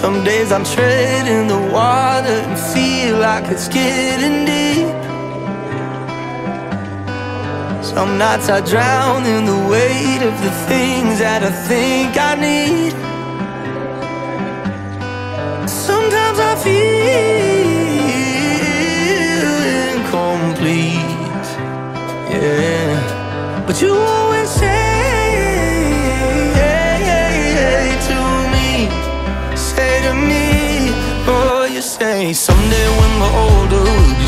Some days I'm treading the water and feel like it's getting deep. Some nights I drown in the weight of the things that I think I need. Sometimes I feel incomplete, yeah. But you me, oh, you say someday when we're older, we'll be